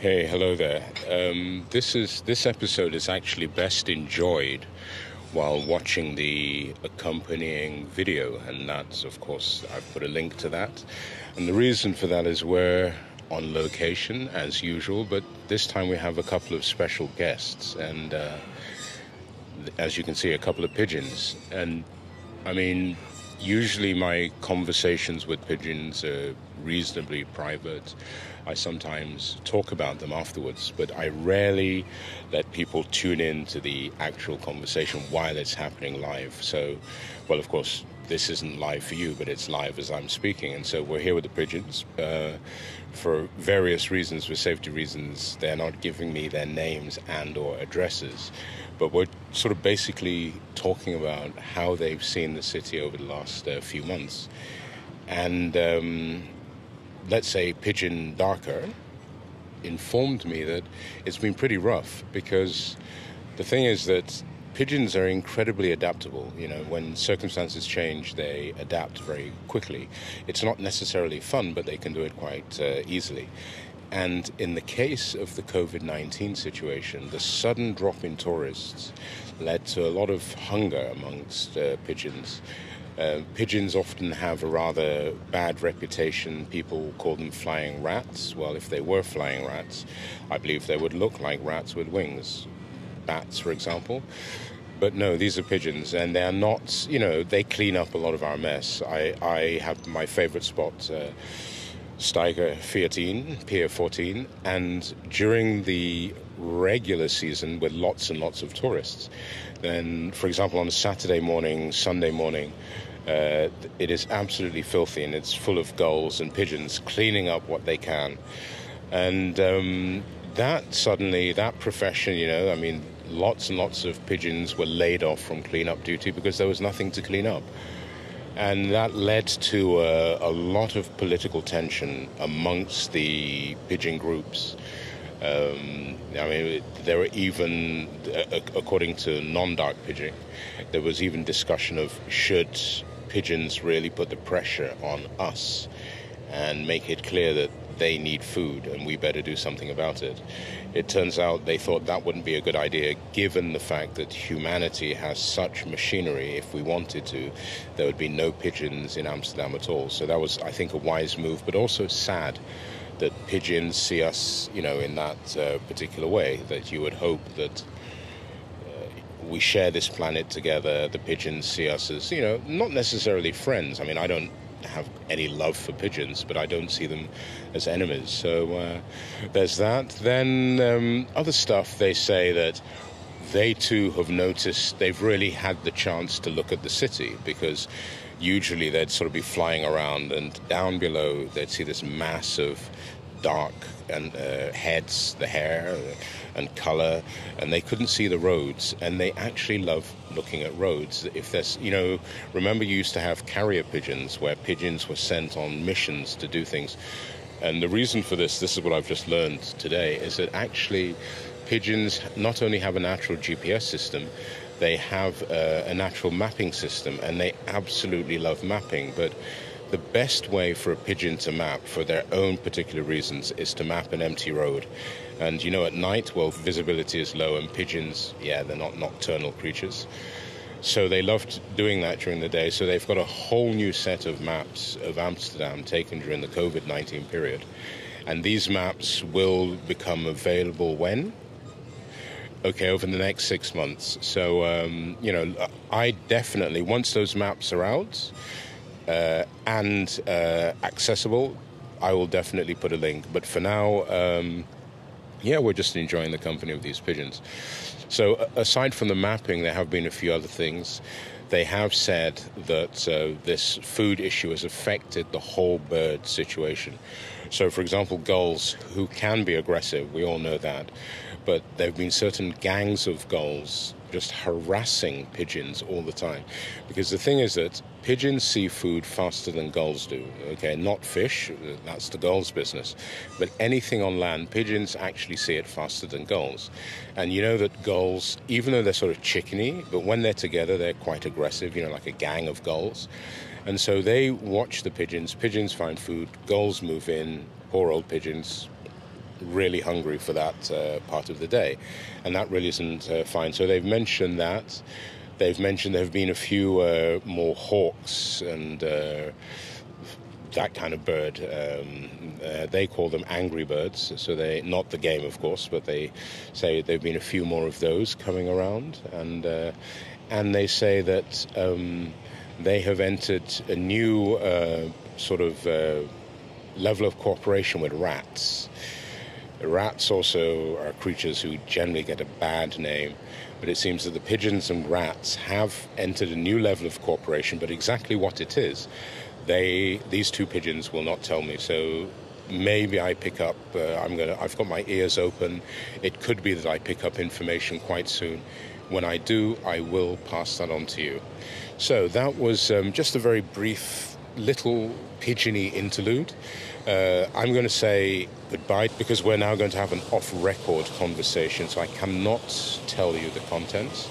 Hey, hello there. Um, this is this episode is actually best enjoyed while watching the accompanying video, and that's of course I've put a link to that. And the reason for that is we're on location as usual, but this time we have a couple of special guests, and uh, as you can see, a couple of pigeons. And I mean, usually my conversations with pigeons are reasonably private. I sometimes talk about them afterwards, but I rarely let people tune in to the actual conversation while it's happening live. So, well, of course, this isn't live for you, but it's live as I'm speaking. And so we're here with the pigeons. Uh, for various reasons, for safety reasons, they're not giving me their names and or addresses. But we're sort of basically talking about how they've seen the city over the last uh, few months. And um, let's say Pigeon Darker informed me that it's been pretty rough because the thing is that pigeons are incredibly adaptable. You know, when circumstances change, they adapt very quickly. It's not necessarily fun, but they can do it quite uh, easily. And in the case of the COVID 19 situation, the sudden drop in tourists led to a lot of hunger amongst uh, pigeons. Uh, pigeons often have a rather bad reputation. People call them flying rats. Well, if they were flying rats, I believe they would look like rats with wings bats, for example. But no, these are pigeons, and they are not, you know, they clean up a lot of our mess. I, I have my favorite spot, uh, Steiger 14, Pier 14, and during the regular season with lots and lots of tourists, then, for example, on a Saturday morning, Sunday morning, uh, it is absolutely filthy and it's full of gulls and pigeons cleaning up what they can. And um, that suddenly, that profession, you know, I mean, lots and lots of pigeons were laid off from cleanup duty because there was nothing to clean up. And that led to a, a lot of political tension amongst the pigeon groups. Um, I mean, there were even, uh, according to non-dark pigeon, there was even discussion of should pigeons really put the pressure on us and make it clear that they need food and we better do something about it. It turns out they thought that wouldn't be a good idea given the fact that humanity has such machinery. If we wanted to, there would be no pigeons in Amsterdam at all. So that was, I think, a wise move, but also sad that pigeons see us, you know, in that uh, particular way. That you would hope that uh, we share this planet together. The pigeons see us as, you know, not necessarily friends. I mean, I don't have any love for pigeons, but I don't see them as enemies. So uh, there's that. Then um, other stuff, they say that they too have noticed they've really had the chance to look at the city because usually they'd sort of be flying around and down below they'd see this mass of dark and uh, heads, the hair and color, and they couldn't see the roads. And they actually love looking at roads. If there's, you know, remember you used to have carrier pigeons where pigeons were sent on missions to do things. And the reason for this, this is what I've just learned today, is that actually pigeons not only have a natural GPS system, they have uh, a natural mapping system, and they absolutely love mapping. But the best way for a pigeon to map for their own particular reasons is to map an empty road. And you know, at night, well, visibility is low, and pigeons, yeah, they're not nocturnal creatures. So they loved doing that during the day. So they've got a whole new set of maps of Amsterdam taken during the COVID 19 period. And these maps will become available when? Okay, over the next six months. So, um, you know, I definitely, once those maps are out, uh, and uh, accessible, I will definitely put a link. But for now, um, yeah, we're just enjoying the company of these pigeons. So, aside from the mapping, there have been a few other things. They have said that uh, this food issue has affected the whole bird situation. So, for example, gulls, who can be aggressive, we all know that, but there have been certain gangs of gulls just harassing pigeons all the time. Because the thing is that pigeons see food faster than gulls do. Okay, not fish, that's the gulls' business. But anything on land, pigeons actually see it faster than gulls. And you know that gulls, even though they're sort of chickeny, but when they're together, they're quite aggressive, you know, like a gang of gulls. And so they watch the pigeons, pigeons find food, gulls move in, poor old pigeons really hungry for that uh, part of the day, and that really isn't uh, fine. So they've mentioned that. They've mentioned there have been a few uh, more hawks and uh, that kind of bird. Um, uh, they call them angry birds. So they not the game, of course, but they say there've been a few more of those coming around, and uh, and they say that um, they have entered a new uh, sort of uh, level of cooperation with rats. Rats also are creatures who generally get a bad name, but it seems that the pigeons and rats have entered a new level of cooperation, but exactly what it is, they these two pigeons will not tell me. So maybe I pick up. Uh, I'm gonna. I've got my ears open. It could be that I pick up information quite soon. When I do, I will pass that on to you. So that was um, just a very brief little pigeony interlude. Uh, I'm going to say goodbye because we're now going to have an off record conversation, so I cannot tell you the contents,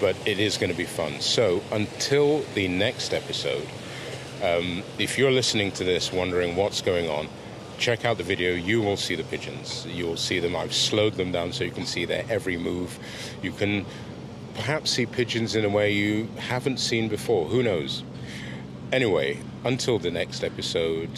but it is going to be fun. So until the next episode, um, if you're listening to this wondering what's going on, check out the video. You will see the pigeons. You will see them. I've slowed them down so you can see their every move. You can perhaps see pigeons in a way you haven't seen before. Who knows? Anyway, until the next episode,